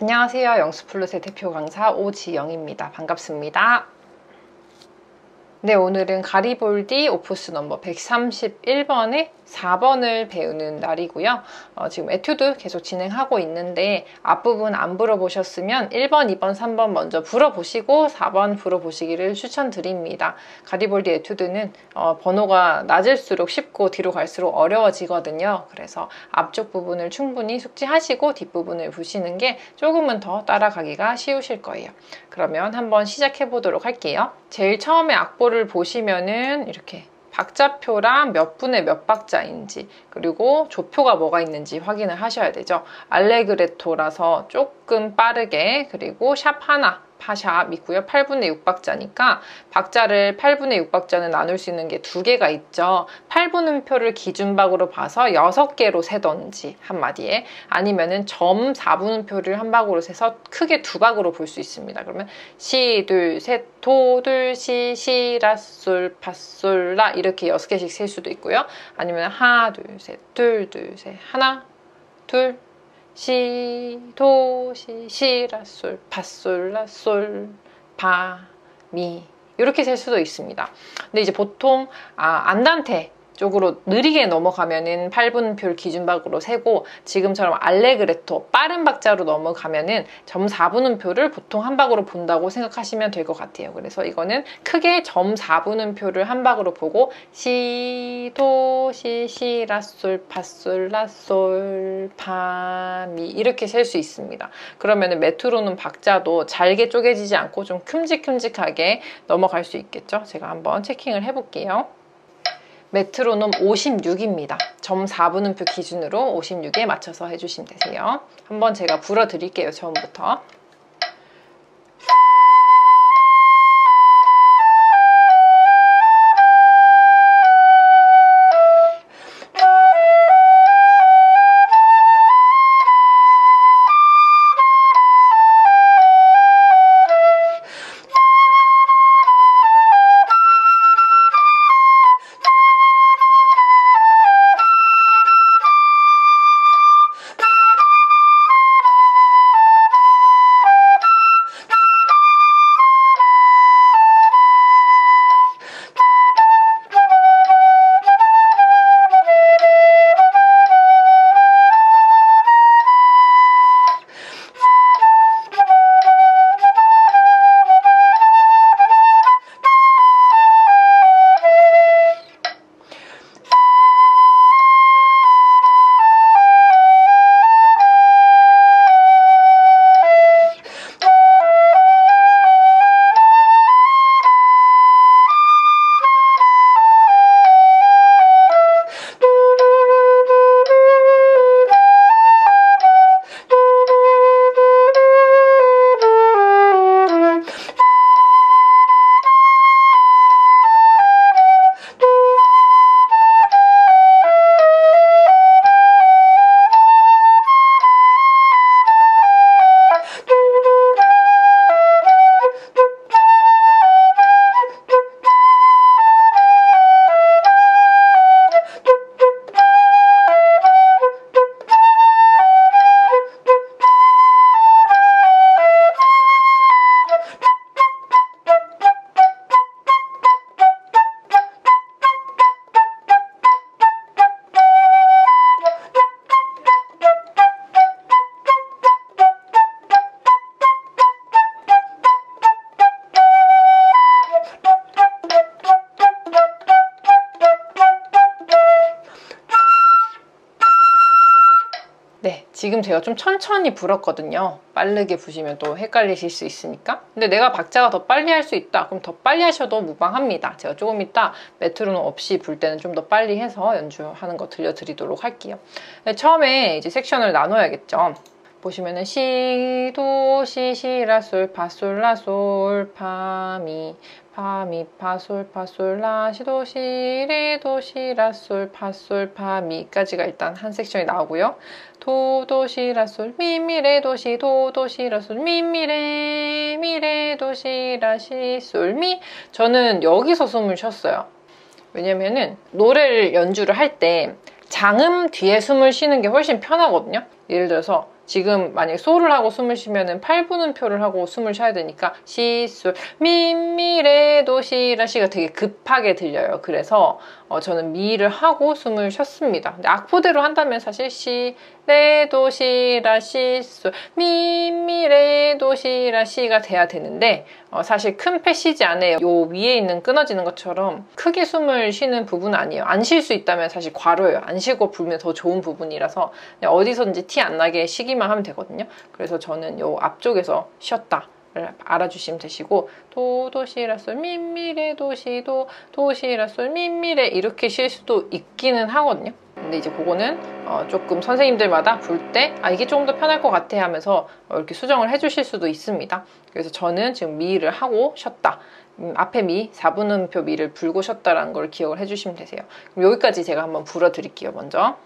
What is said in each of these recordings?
안녕하세요. 영스플룻의 대표 강사 오지영입니다. 반갑습니다. 네, 오늘은 가리볼디 Opus 넘버 131번에 4번을 배우는 날이고요. 어, 지금 에튜드 계속 진행하고 있는데 앞부분 안 불어보셨으면 1번, 2번, 3번 먼저 불어보시고 4번 불어보시기를 추천드립니다. 가리볼디 에튜드는 어, 번호가 낮을수록 쉽고 뒤로 갈수록 어려워지거든요. 그래서 앞쪽 부분을 충분히 숙지하시고 뒷부분을 보시는 게 조금은 더 따라가기가 쉬우실 거예요. 그러면 한번 시작해 보도록 할게요. 제일 처음에 악보를 보시면은 이렇게 박자표랑 몇 분의 몇 박자인지 그리고 조표가 뭐가 있는지 확인을 하셔야 되죠. 알레그레토라서 조금 빠르게 그리고 샵 하나 파샵 있고요. 8분의 6박자니까 박자를 8분의 6박자는 나눌 수 있는 게 두 개가 있죠. 8분음표를 기준박으로 봐서 6개로 세던지 한 마디에 아니면은 점 4분음표를 한 박으로 세서 크게 두 박으로 볼 수 있습니다. 그러면 시, 둘, 셋, 도, 둘, 시, 시, 라, 솔, 파, 솔, 라 이렇게 6개씩 셀 수도 있고요. 아니면 하나, 둘, 셋, 둘, 둘, 셋, 하나, 둘, 시, 도, 시, 시, 라, 솔, 파, 솔, 라, 솔, 파, 미 이렇게 셀 수도 있습니다. 근데 이제 보통 아, 안단테 쪽으로 느리게 넘어가면은 8분음표를 기준박으로 세고 지금처럼 알레그레토 빠른 박자로 넘어가면은 점 4분음표를 보통 한 박으로 본다고 생각하시면 될 것 같아요. 그래서 이거는 크게 점 4분음표를 한 박으로 보고 시, 도, 시, 시, 라, 솔, 파, 솔, 라, 솔, 파, 미 이렇게 셀 수 있습니다. 그러면은 메트로놈 박자도 잘게 쪼개지지 않고 좀 큼직큼직하게 넘어갈 수 있겠죠. 제가 한번 체킹을 해볼게요. 메트로놈 56입니다. 점 4분음표 기준으로 56에 맞춰서 해주시면 되세요. 한번 제가 불어드릴게요. 처음부터. 지금 제가 좀 천천히 불었거든요. 빠르게 부시면 또 헷갈리실 수 있으니까. 근데 내가 박자가 더 빨리 할 수 있다. 그럼 더 빨리 하셔도 무방합니다. 제가 조금 이따 메트로놈 없이 불 때는 좀 더 빨리 해서 연주하는 거 들려드리도록 할게요. 처음에 이제 섹션을 나눠야겠죠. 보시면은 시, 도, 시, 시, 라, 솔, 파, 솔, 라, 솔, 파, 미, 파, 미, 파, 솔, 파, 솔, 라, 시, 도, 시, 레, 도, 시, 라, 솔, 파, 솔, 파, 미까지가 일단 한 섹션이 나오고요. 도, 도, 시, 라, 솔, 미, 미, 레, 도, 시, 도, 도, 시, 라, 솔, 미, 미, 레, 미, 레, 도, 시, 라, 시, 솔, 미. 저는 여기서 숨을 쉬었어요. 왜냐면은 노래를 연주를 할 때 장음 뒤에 숨을 쉬는 게 훨씬 편하거든요. 예를 들어서 지금 만약에 솔을 하고 숨을 쉬면은 8분음표를 하고 숨을 쉬어야 되니까 시, 솔, 미, 미, 레, 도, 시, 라, 시가 되게 급하게 들려요. 그래서 어, 저는 미를 하고 숨을 쉬었습니다. 근데 악보대로 한다면 사실 시, 레, 도, 시, 라, 시, 솔, 미, 미, 레, 도, 시, 라, 시가 돼야 되는데 어, 사실 큰 패시지 안에 요 위에 있는 끊어지는 것처럼 크게 숨을 쉬는 부분은 아니에요. 안 쉴 수 있다면 사실 괄호예요. 안 쉬고 불면 더 좋은 부분이라서 어디서든지 티 안 나게 쉬기만 하면 되거든요. 그래서 저는 요 앞쪽에서 쉬었다. 알아주시면 되시고 도도시라솔 미미레 도시도 도시라솔 미미레 이렇게 쉴 수도 있기는 하거든요. 근데 이제 그거는 어 조금 선생님들마다 불때아 이게 조금 더 편할 것 같아 하면서 이렇게 수정을 해주실 수도 있습니다. 그래서 저는 지금 미를 하고 쉬었다. 음, 앞에 미 4분음표 미를 불고 쉬었다라는 걸 기억을 해주시면 되세요. 그럼 여기까지 제가 한번 불어 드릴게요 먼저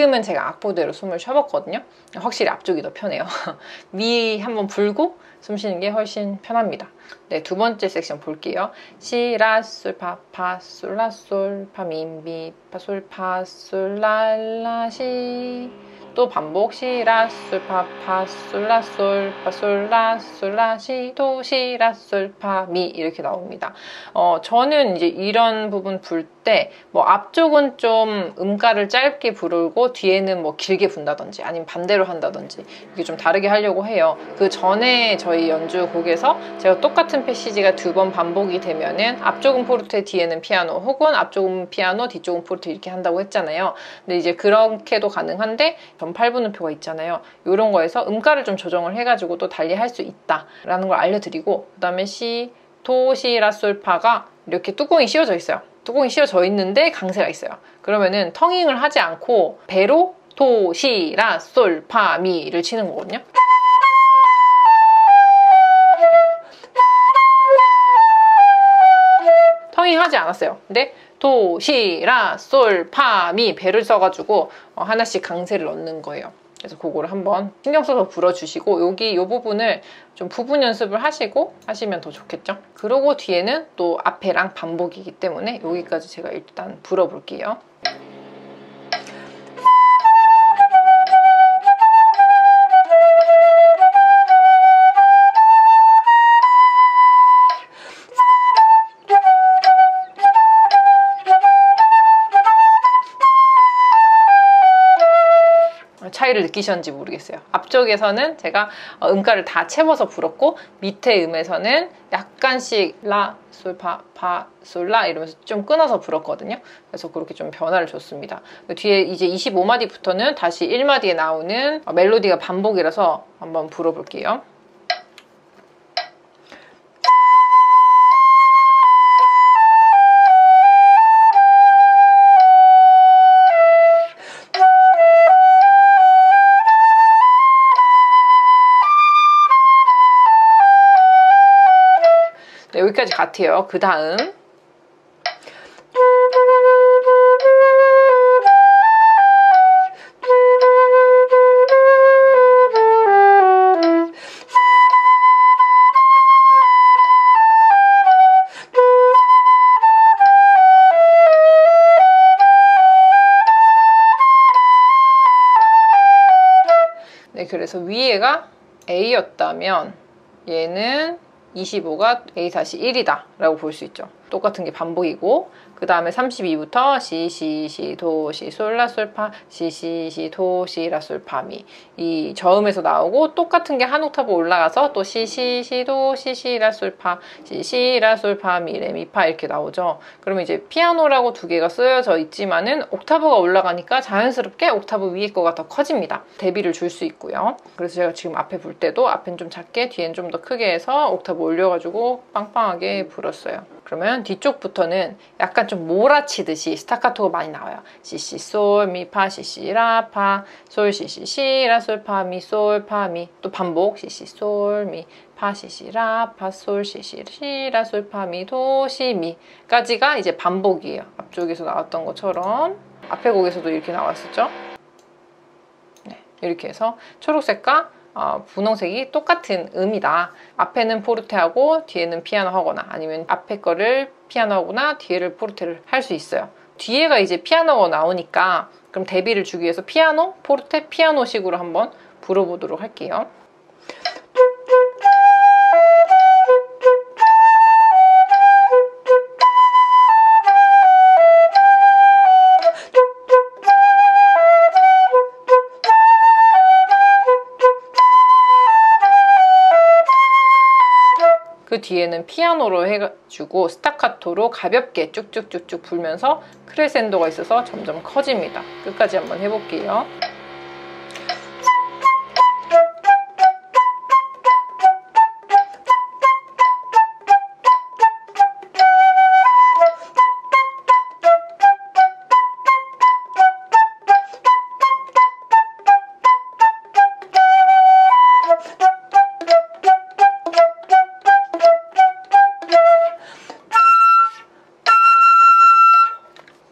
지금은 제가 악보대로 숨을 쉬어봤거든요. 확실히 앞쪽이 더 편해요. 미 한번 불고 숨 쉬는 게 훨씬 편합니다. 네, 두 번째 섹션 볼게요. 시, 라, 솔, 파, 파, 솔, 라, 솔, 파, 민, 비, 파, 솔, 파, 솔, 라, 라, 시. 또 반복 시, 라, 솔, 파, 파, 솔, 라, 솔, 파, 솔, 라, 솔, 라, 시, 도, 시, 라, 솔, 파, 미 이렇게 나옵니다. 어, 저는 이제 이런 부분 불때 뭐 앞쪽은 좀 음가를 짧게 불고 뒤에는 뭐 길게 분다든지 아니면 반대로 한다든지 이게 좀 다르게 하려고 해요. 그 전에 저희 연주 곡에서 제가 똑같은 패시지가 두 번 반복이 되면은 앞쪽은 포르테 뒤에는 피아노 혹은 앞쪽은 피아노 뒤쪽은 포르테 이렇게 한다고 했잖아요. 근데 이제 그렇게도 가능한데 전 8분음표가 있잖아요. 이런 거에서 음가를 좀 조정을 해가지고 또 달리 할 수 있다라는 걸 알려드리고 그 다음에 시, 도, 시, 라, 솔, 파가 이렇게 뚜껑이 씌워져 있어요. 뚜껑이 씌워져 있는데 강세가 있어요. 그러면은 텅잉을 하지 않고 배로 도, 시, 라, 솔, 파, 미를 치는 거거든요. 텅잉 하지 않았어요. 근데 도, 시, 라, 솔, 파, 미 배를 써가지고 어, 하나씩 강세를 넣는 거예요. 그래서 그거를 한번 신경 써서 불어주시고 여기 이 부분을 좀 부분 연습을 하시고 하시면 더 좋겠죠. 그러고 뒤에는 또 앞에랑 반복이기 때문에 여기까지 제가 일단 불어볼게요. 차이를 느끼셨는지 모르겠어요. 앞쪽에서는 제가 어, 음가를 다 채워서 불었고 밑에 음에서는 약간씩 라, 솔, 파, 파, 솔, 라 이러면서 좀 끊어서 불었거든요. 그래서 그렇게 좀 변화를 줬습니다. 그 뒤에 이제 25마디부터는 다시 1마디에 나오는 어, 멜로디가 반복이라서 한번 불어볼게요. 여기까지 같아요. 그 다음 네, 그래서 위에가 A였다면 얘는 25가 A-1이다 라고 볼 수 있죠. 똑같은 게 반복이고 그 다음에 32부터 시, 시, 시, 도, 시, 솔, 라, 솔, 파, 시, 시, 시, 도, 시, 라, 솔, 파, 미. 이 저음에서 나오고 똑같은 게 한 옥타브 올라가서 또 시, 시, 시, 도, 시, 시, 라, 솔, 파, 시, 시, 라, 솔, 파, 미, 레, 미, 파 이렇게 나오죠. 그러면 이제 피아노라고 두 개가 쓰여져 있지만은 옥타브가 올라가니까 자연스럽게 옥타브 위에 거가 더 커집니다. 대비를 줄 수 있고요. 그래서 제가 지금 앞에 불 때도 앞엔 좀 작게 뒤엔 좀 더 크게 해서 옥타브 올려가지고 빵빵하게 불었어요. 그러면 뒤쪽부터는 약간 좀 몰아치듯이 스타카토가 많이 나와요. 시시 솔, 미, 파, 시시, 라, 파, 솔, 시시, 시, 라, 솔, 파, 미, 솔, 파, 미. 또 반복 시시, 솔, 미, 파, 시시, 라, 파, 솔, 시시, 시, 라, 솔, 파, 미, 도, 시, 미까지가 이제 반복이에요. 앞쪽에서 나왔던 것처럼 앞에 곡에서도 이렇게 나왔었죠. 네, 이렇게 해서 초록색과 어, 분홍색이 똑같은 음이다. 앞에는 포르테하고 뒤에는 피아노 하거나 아니면 앞에 거를 피아노 하거나 뒤에를 포르테를 할 수 있어요. 뒤에가 이제 피아노가 나오니까 그럼 대비를 주기 위해서 피아노, 포르테, 피아노식으로 한번 불어보도록 할게요. 그 뒤에는 피아노로 해가지고 스타카토로 가볍게 쭉쭉쭉쭉 불면서 크레센도가 있어서 점점 커집니다. 끝까지 한번 해볼게요.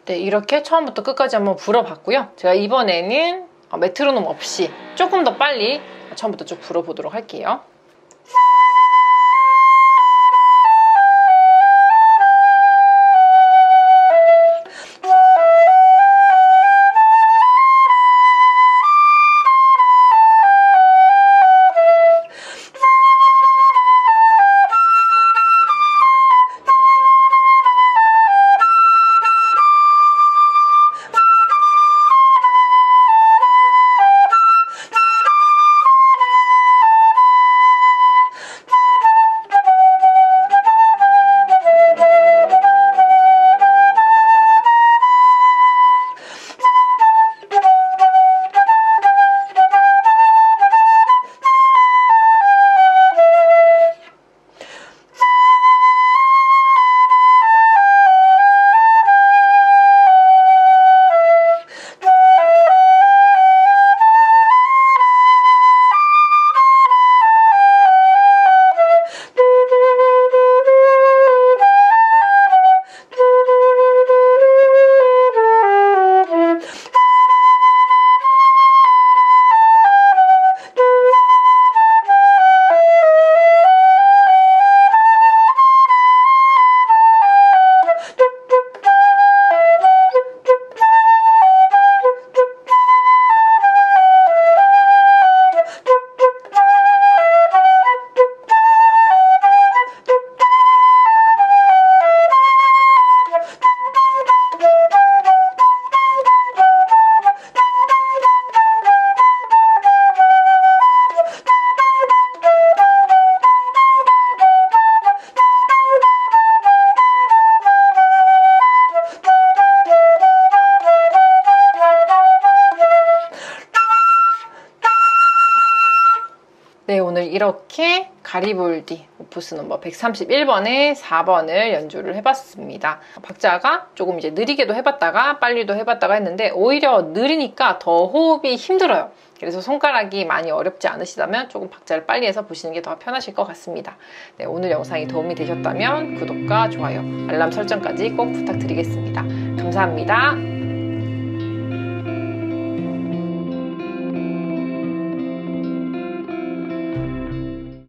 네, 이렇게 처음부터 끝까지 한번 불어봤고요. 제가 이번에는 메트로놈 없이 조금 더 빨리 처음부터 쭉 불어보도록 할게요. 이렇게 가리볼디 오프스 넘버 131번에 4번을 연주를 해봤습니다. 박자가 조금 이제 느리게도 해봤다가 빨리도 해봤다가 했는데 오히려 느리니까 더 호흡이 힘들어요. 그래서 손가락이 많이 어렵지 않으시다면 조금 박자를 빨리 해서 보시는 게 더 편하실 것 같습니다. 네, 오늘 영상이 도움이 되셨다면 구독과 좋아요, 알람 설정까지 꼭 부탁드리겠습니다. 감사합니다.